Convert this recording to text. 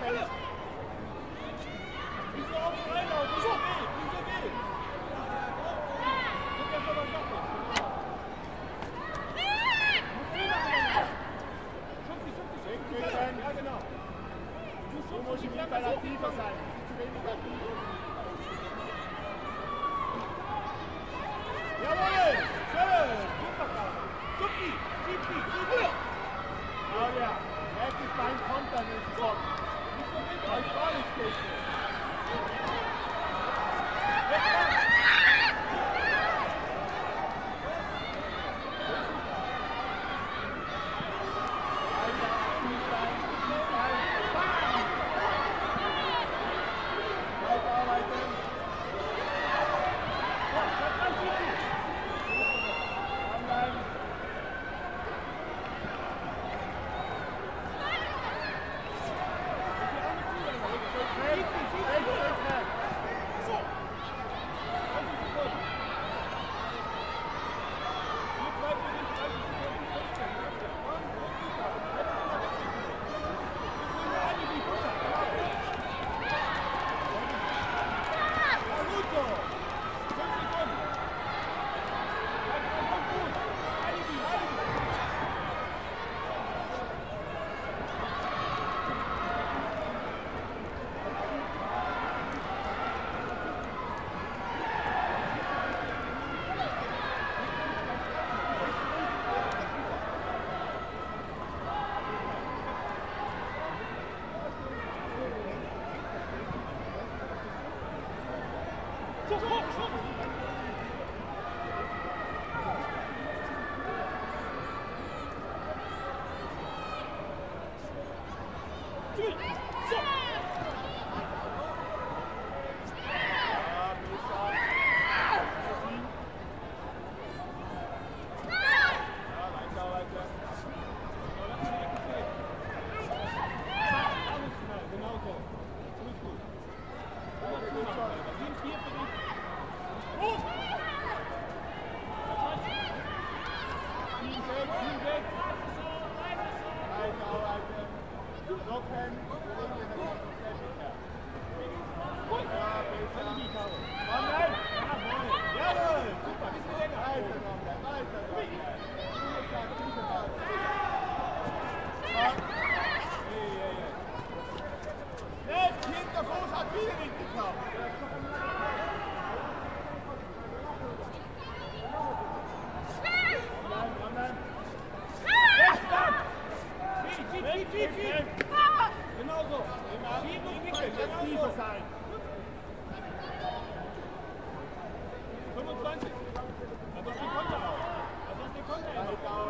please. 做好，做好。注意。Jetzt, hinter Fuß hat wieder nicht geklappt. Genau so. Tiefer sein. 25. Aber die Konter Das ist die Konter.